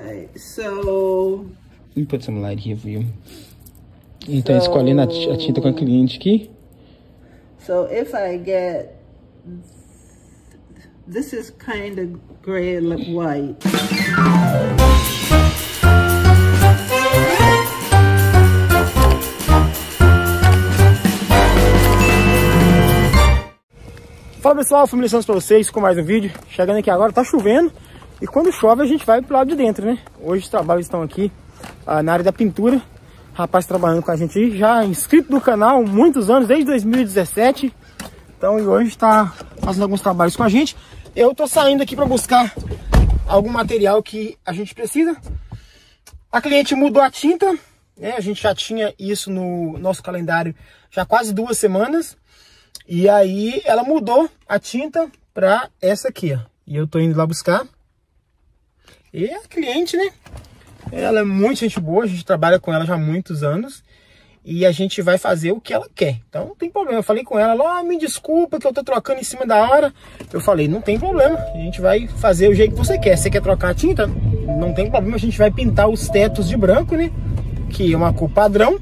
Right, so... Let me put some light here for you. Então, so, escolhendo a, a tinta com a cliente aqui. So, if I get... This is kind of gray and white. Fala pessoal, família Santos pra vocês com mais um vídeo. Chegando aqui agora, tá chovendo. E quando chove a gente vai pro lado de dentro, né? Hoje os trabalhos estão aqui ah, na área da pintura. Rapaz trabalhando com a gente já inscrito no canal muitos anos, desde 2017. Então, e hoje está fazendo alguns trabalhos com a gente. Eu tô saindo aqui para buscar algum material que a gente precisa. A cliente mudou a tinta, né? A gente já tinha isso no nosso calendário já quase duas semanas. E aí ela mudou a tinta para essa aqui, ó. E eu tô indo lá buscar. E a cliente, né? Ela é muito gente boa, a gente trabalha com ela já há muitos anos. E a gente vai fazer o que ela quer. Então não tem problema. Eu falei com ela, ela me desculpa que eu tô trocando em cima da hora. Eu falei, não tem problema. A gente vai fazer o jeito que você quer. Você quer trocar a tinta? Não tem problema. A gente vai pintar os tetos de branco, né? Que é uma cor padrão.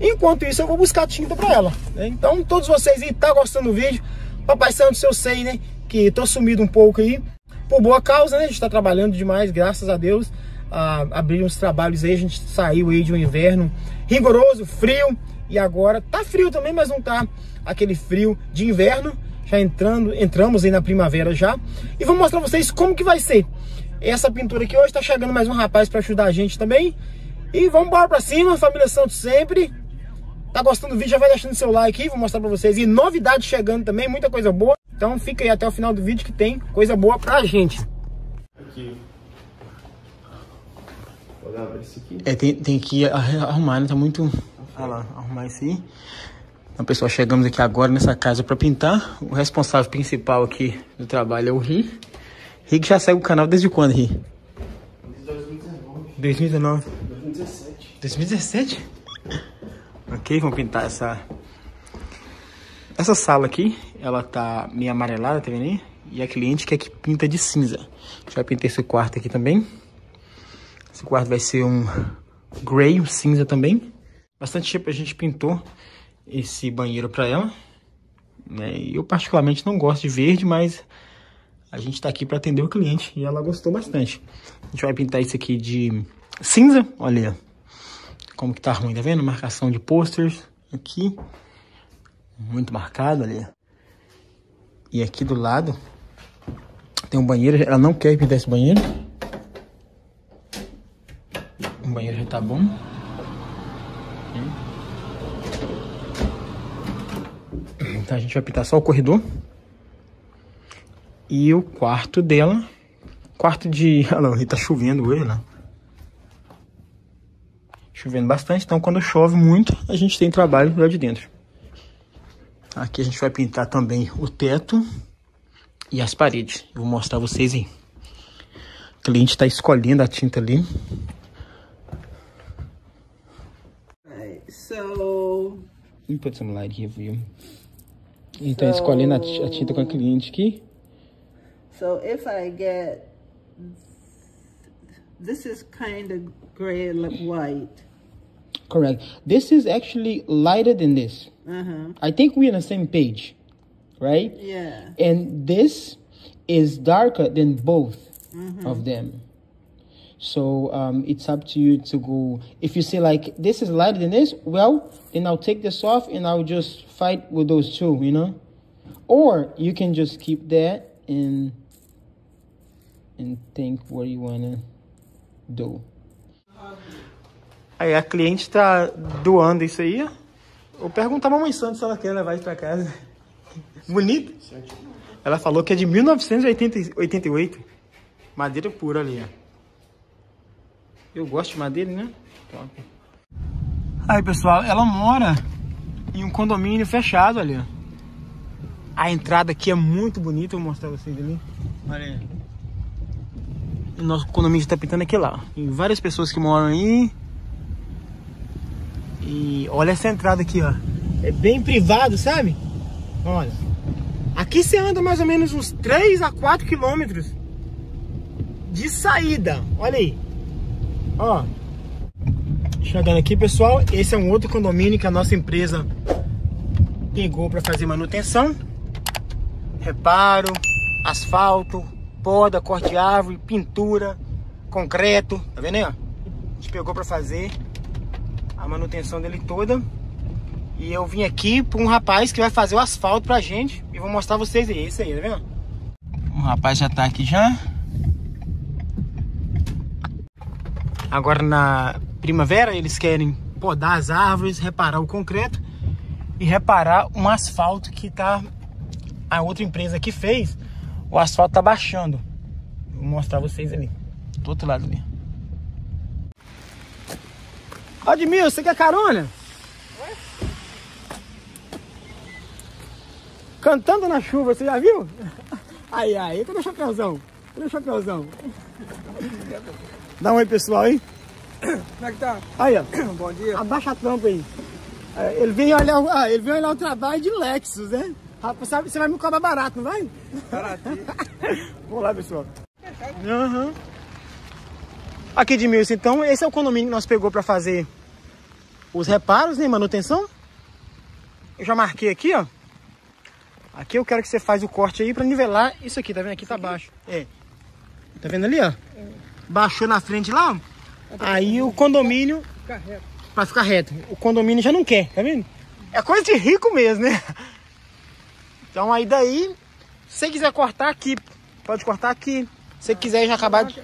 Enquanto isso, eu vou buscar tinta pra ela. Então, todos vocês aí, tá gostando do vídeo? Papai Santos, eu sei, né? Que tô sumido um pouco aí por boa causa, né? A gente está trabalhando demais, graças a Deus. Ah, abriram uns trabalhos aí, a gente saiu aí de um inverno rigoroso, frio. E agora tá frio também, mas não tá aquele frio de inverno. Já entrando, entramos aí na primavera já. E vou mostrar vocês como que vai ser essa pintura aqui. Hoje tá chegando mais um rapaz para ajudar a gente também. E vamos embora pra cima, família Santos sempre. Tá gostando do vídeo, já vai deixando seu like aí, vou mostrar pra vocês. E novidade chegando também, muita coisa boa. Então fica aí até o final do vídeo que tem coisa boa pra gente. Aqui. Vou abrir esse aqui. É, tem, tem que arrumar, né? Tá muito... Olha lá, arrumar isso aí. Então, pessoal, chegamos aqui agora nessa casa para pintar. O responsável principal aqui do trabalho é o Ri. Ri que já segue o canal desde quando, Ri? Desde 2019. 2019. 2017. 2017? ok, vamos pintar essa essa sala aqui, ela tá meio amarelada, tá vendo aí? E a cliente quer que pinta de cinza. Já pintei esse quarto aqui também. Esse quarto vai ser um grey, um cinza também. Bastante tempo a gente pintou esse banheiro pra ela. Né? Eu particularmente não gosto de verde, mas a gente tá aqui pra atender o cliente e ela gostou bastante. A gente vai pintar isso aqui de cinza, olha como que tá ruim, tá vendo? Marcação de posters aqui. Muito marcado ali. E aqui do lado tem um banheiro. Ela não quer pintar esse banheiro. O banheiro já tá bom. Então a gente vai pintar só o corredor. E o quarto dela. Quarto de... Olha lá, tá chovendo hoje lá. Chovendo bastante, então quando chove muito, a gente tem trabalho lá de dentro. Aqui a gente vai pintar também o teto e as paredes. vou mostrar vocês aí. O cliente está escolhendo a tinta ali. Right, so... Let me put some light here for you. Então, so... escolhendo a, tinta com a cliente aqui. So, if I get... This is kind of gray and white. Correct. This is actually lighter than this. Uh-huh. I think we're on the same page, right? Yeah. And this is darker than both mm-hmm. of them. So um, it's up to you to go. If you say like this is lighter than this, well, then I'll take this off and I'll just fight with those two, you know. Or you can just keep that and and think what you wanna do. Aí a cliente tá doando isso aí. Vou perguntar a mamãe Santos se ela quer levar isso pra casa. Bonito. Ela falou que é de 1988. Madeira pura ali, ó. Eu gosto de madeira, né? Top. Aí, pessoal, ela mora em um condomínio fechado ali, ó. A entrada aqui é muito bonita, vou mostrar pra vocês ali. Olha aí. O nosso condomínio tá pintando aqui lá. Tem várias pessoas que moram aí. E olha essa entrada aqui, ó. É bem privado, sabe? Olha. Aqui você anda mais ou menos uns 3 a 4 quilômetros de saída. Olha aí. Ó, chegando aqui, pessoal, esse é um outro condomínio que a nossa empresa pegou para fazer manutenção. Reparo, asfalto, poda, corte de árvore, pintura, concreto, tá vendo aí, ó? A gente pegou para fazer a manutenção dele toda. E eu vim aqui para um rapaz que vai fazer o asfalto pra gente e vou mostrar vocês aí, isso aí, tá vendo? O rapaz já tá aqui já. Agora na primavera eles querem podar as árvores, reparar o concreto e reparar um asfalto que tá a outra empresa que fez. O asfalto tá baixando. Vou mostrar vocês ali. Do outro lado ali. Admil, você quer carona? Cantando na chuva, você já viu? Aí, aí, cadê o chapéuzão? Cadê o chapéuzão? Dá um oi, pessoal, aí. Como é que tá? Aí, ó. Bom dia. Abaixa a tampa aí. É, Ele vem olhar, ah, ele olhar o trabalho de Lexus, né? Rapaz, você vai me cobrar barato, não vai? Baratinho. Vamos lá, pessoal. Aham. Aqui de Milson, então, esse é o condomínio que nós pegou para fazer os reparos, né, manutenção. Eu já marquei aqui, ó. Aqui eu quero que você faz o corte aí para nivelar isso aqui, tá vendo? Aqui tá baixo. É. Tá vendo ali, ó? Baixou na frente lá, ó. Aí o condomínio. Pra ficar reto. O condomínio já não quer, tá vendo? É coisa de rico mesmo, né? Então aí daí, se você quiser cortar aqui, pode cortar aqui. Se você quiser já acabar de, já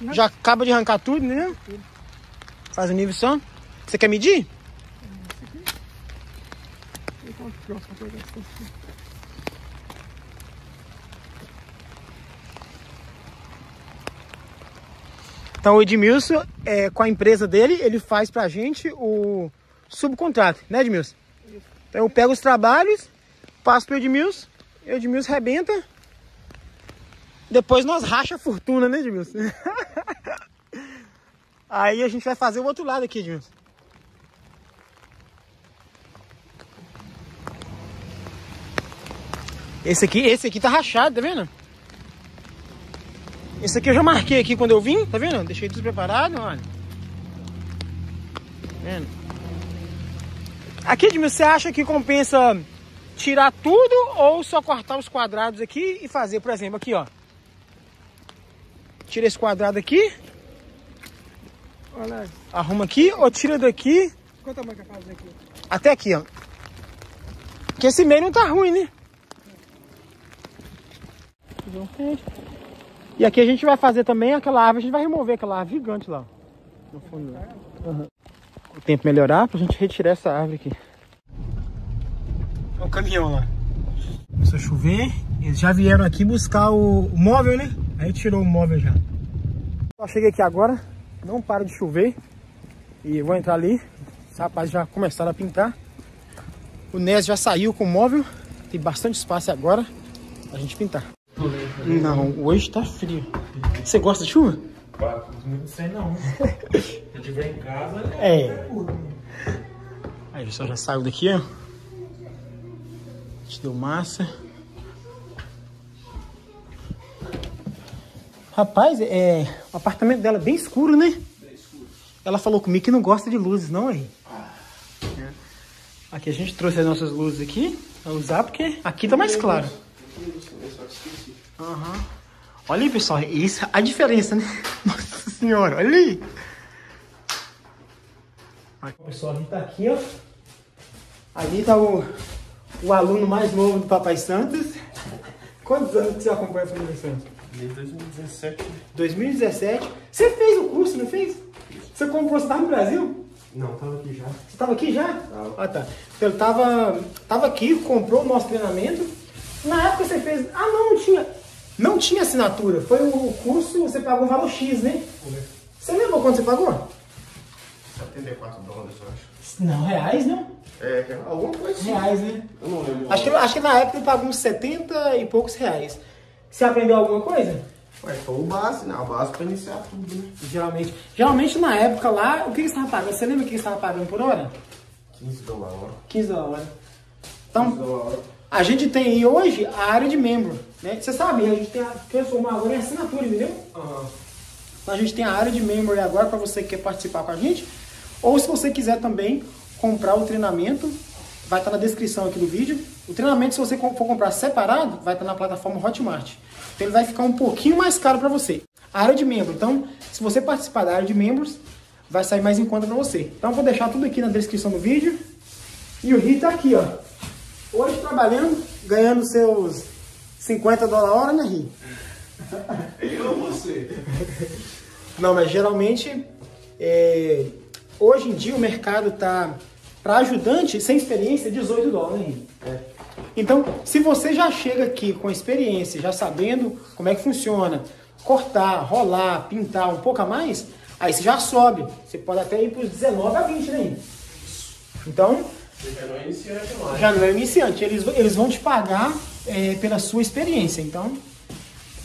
né? já acaba de arrancar tudo, né? Faz o nível só. Você quer medir? Então, o Edmilson, é, com a empresa dele, ele faz pra gente o subcontrato, né Edmilson? Então eu pego os trabalhos, passo pro Edmilson, o Edmilson rebenta. Depois nós racha a fortuna, né Edmilson? Aí a gente vai fazer o outro lado aqui, Edmilson. Esse aqui, esse aqui tá rachado, tá vendo? Esse aqui eu já marquei aqui quando eu vim, tá vendo? Deixei tudo preparado, olha. Tá vendo? Aqui, Edmilson, você acha que compensa tirar tudo ou só cortar os quadrados aqui e fazer, por exemplo, aqui, ó. Tira esse quadrado aqui, Olha, arruma aqui, ou tira daqui quanto tamanho que casa aqui? até aqui, ó. Porque esse meio não tá ruim, né? E aqui a gente vai fazer também aquela árvore, a gente vai remover aquela árvore gigante lá. No fundo. lá. Aham. O tempo melhorar pra gente retirar essa árvore aqui. Olha o caminhão lá. Começou a chover, eles já vieram aqui buscar o, o móvel, né? Aí tirou o móvel já. Só cheguei aqui agora, não para de chover. E vou entrar ali. Os rapazes já começaram a pintar. O Nes já saiu com o móvel. Tem bastante espaço agora pra gente pintar. Não, hoje tá frio. Você gosta de chuva? Não sei não. Se eu estiver em casa, É. Aí o pessoal já saiu daqui, ó. A gente deu massa. Rapaz, é. O apartamento dela é bem escuro, né? Ela falou comigo que não gosta de luzes, não, aí. Aqui a gente trouxe as nossas luzes aqui pra usar, porque aqui tá mais claro. Aham. Olha aí, pessoal, isso a diferença, né? Nossa senhora, olha aí. Aqui, pessoal, a gente tá aqui, ó. Ali tá o, o aluno mais novo do Papai Santos. Quantos anos que você acompanha a família Santos? Desde 2017. 2017. Você fez o curso, não fez? Você comprou, você tava no Brasil? Não, tava aqui já. Você tava aqui já? Tava. Ah, tá. Então ele tava, tava aqui, comprou o nosso treinamento. Na época você fez... Ah, não, não tinha... Não tinha assinatura. Foi o curso, você pagou o valor X, né? Você lembra quanto você pagou? 74 dólares, eu acho. Não, reais, não? É, alguma coisa assim. Reais, né? Eu não lembro. Acho que, acho que na época ele pagou uns 70 e poucos reais. Você aprendeu alguma coisa? Ué, foi o base, né? A base pra iniciar tudo, né? Geralmente. Geralmente na época lá, o que que você estava pagando? Você lembra o que você estava pagando por hora? 15 dólares a hora. 15 dólares. 15 Então, dólares a hora. a gente tem aí hoje a área de membro. Né? Você sabe, a gente tem a, transformou agora em assinatura, entendeu? Aham. Então a gente tem a área de membro agora para você que quer participar com a gente. Ou se você quiser também comprar o treinamento, vai estar na descrição aqui do vídeo. O treinamento, se você for comprar separado, vai estar na plataforma Hotmart. Então ele vai ficar um pouquinho mais caro para você. A área de membro. Então, se você participar da área de membros, vai sair mais em conta para você. Então eu vou deixar tudo aqui na descrição do vídeo. E o Ri tá aqui, ó. Hoje trabalhando, ganhando seus 50 dólares a hora, né, Ri? Eu você. Não, mas geralmente, é, hoje em dia o mercado tá para ajudante sem experiência 18 dólares, Ri? Então, se você já chega aqui com experiência, já sabendo como é que funciona, cortar, rolar, pintar um pouco a mais, aí você já sobe. Você pode até ir para os 19 a 20, né? Então, Você já não é iniciante mais. já não é iniciante. Eles, eles vão te pagar é, pela sua experiência. Então,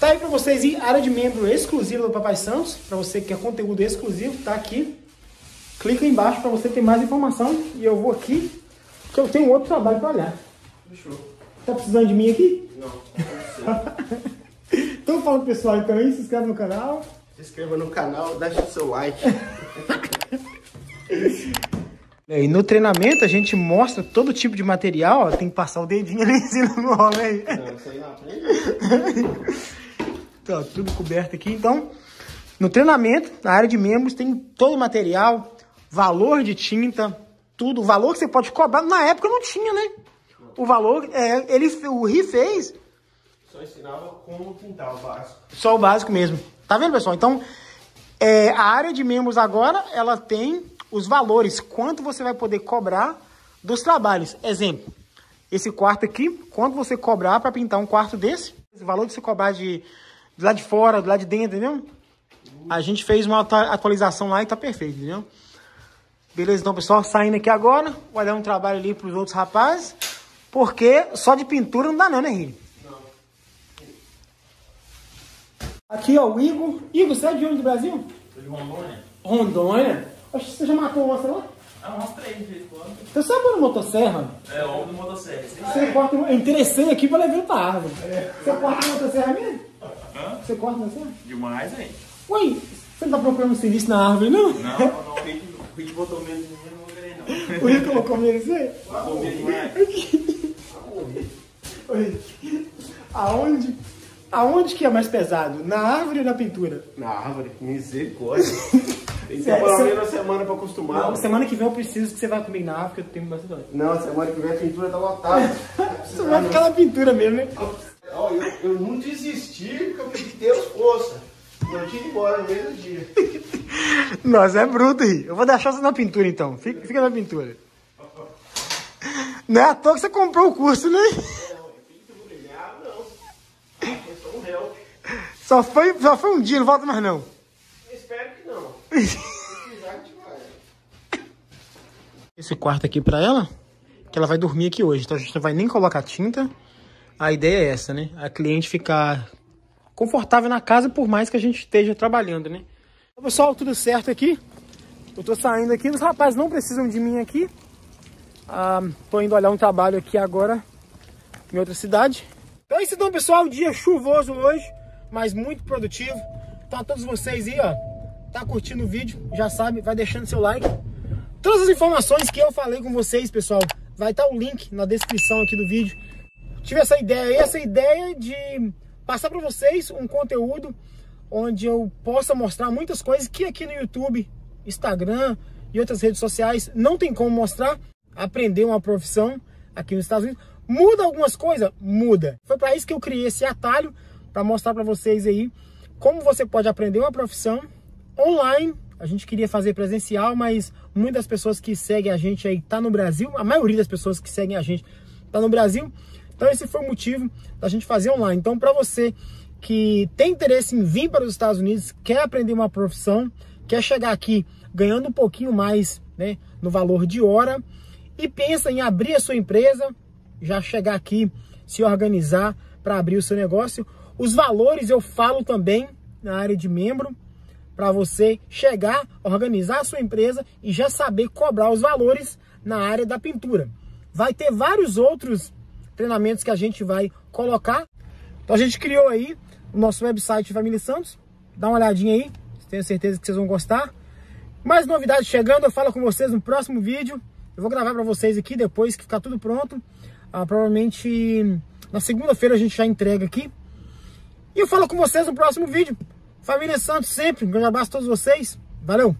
tá aí para vocês ir. Área de membro exclusiva do Papai Santos. Para você que quer conteúdo exclusivo, tá aqui. Clica embaixo para você ter mais informação. E eu vou aqui, que eu tenho outro trabalho para olhar. Fechou. Tá precisando de mim aqui? Não. Então fala pro pessoal então aí, se inscreve no canal. Se inscreva no canal, deixa o seu like. E no treinamento a gente mostra todo tipo de material, ó, tem que passar o dedinho ali em cima no rolo aí. Não, isso aí não aprende. Tá tudo coberto aqui. Então, no treinamento, na área de membros, tem todo o material, valor de tinta, tudo, o valor que você pode cobrar. Na época não tinha, né? O valor, é, ele, o Ri fez Só ensinava como pintar o básico. só o básico mesmo. Tá vendo, pessoal? Então, é, a área de membros agora, ela tem os valores, quanto você vai poder cobrar dos trabalhos. Exemplo, esse quarto aqui, quanto você cobrar para pintar um quarto desse, o valor que você cobrar de, de lá de fora, do lado de dentro, entendeu? A gente fez uma atua- atualização lá e tá perfeito, entendeu? Beleza, então, pessoal, saindo aqui agora, vai dar um trabalho ali pros outros rapazes, porque só de pintura não dá não, né, Rini? Aqui, ó, o Igor. Igor, você é de onde do Brasil? Tô de Rondônia. Rondônia. Acho que você já matou onça lá? Ah, umas três de vez em quando. Você sabe na motosserra? É, homem do motosserra. Sim. Você corta... Eu interessei aqui pra levar pra árvore. Você corta na motosserra mesmo? Hã? Você corta na serra? Demais, hein? Ué, você não tá procurando um serviço na árvore, não? Não, não, não. O Rick, o Rick botou em mim, eu não queria não. O Igor colocou medo em você? Botou medo demais. Oi. Aonde... Aonde que é mais pesado? Na árvore ou na pintura? Na árvore, misericórdia. Tem que pelo menos uma semana pra acostumar. Não, semana que vem eu preciso que você vá comigo na árvore, que eu tenho bastante. Não, semana que vem a pintura tá lotada. Você vai ficar na pintura mesmo, né? Eu, eu não desisti porque eu pedi Deus força. Eu tinha ido embora no mesmo dia. Nossa, é bruto aí. Eu vou deixar você na pintura então. Fica, fica na pintura. Não é à toa que você comprou o curso, né? Só um réu. Só foi, só foi um dia, não volta mais não. Eu espero que não. Esse quarto aqui pra ela, que ela vai dormir aqui hoje. Então a gente não vai nem colocar tinta. A ideia é essa, né? A cliente ficar confortável na casa por mais que a gente esteja trabalhando, né? Pessoal, tudo certo aqui. Eu tô saindo aqui. Os rapazes não precisam de mim aqui. Ah, tô indo olhar um trabalho aqui agora em outra cidade. Então é isso então, pessoal. Dia chuvoso hoje, mas muito produtivo. Então a todos vocês aí, ó, tá curtindo o vídeo, já sabe, vai deixando seu like. Todas as informações que eu falei com vocês, pessoal, vai estar o link na descrição aqui do vídeo. Tive essa ideia, essa ideia de passar para vocês um conteúdo onde eu possa mostrar muitas coisas que aqui no YouTube, Instagram e outras redes sociais não tem como mostrar. Aprender uma profissão aqui nos Estados Unidos. Muda algumas coisas? Muda. Foi para isso que eu criei esse atalho para mostrar para vocês aí como você pode aprender uma profissão online. A gente queria fazer presencial, mas muitas pessoas que seguem a gente aí tá no Brasil. A maioria das pessoas que seguem a gente tá no Brasil. Então esse foi o motivo da gente fazer online. Então para você que tem interesse em vir para os Estados Unidos, quer aprender uma profissão, quer chegar aqui ganhando um pouquinho mais, né, no valor de hora e pensa em abrir a sua empresa, já chegar aqui, se organizar para abrir o seu negócio. Os valores eu falo também na área de membro para você chegar, organizar a sua empresa e já saber cobrar os valores na área da pintura. Vai ter vários outros treinamentos que a gente vai colocar. Então a gente criou aí nosso website Família Santos. Dá uma olhadinha aí. Tenho certeza que vocês vão gostar. Mais novidades chegando, eu falo com vocês no próximo vídeo. Eu vou gravar para vocês aqui depois que ficar tudo pronto. Ah, provavelmente na segunda-feira a gente já entrega aqui. E eu falo com vocês no próximo vídeo. Família Santos sempre. Um grande abraço a todos vocês. Valeu!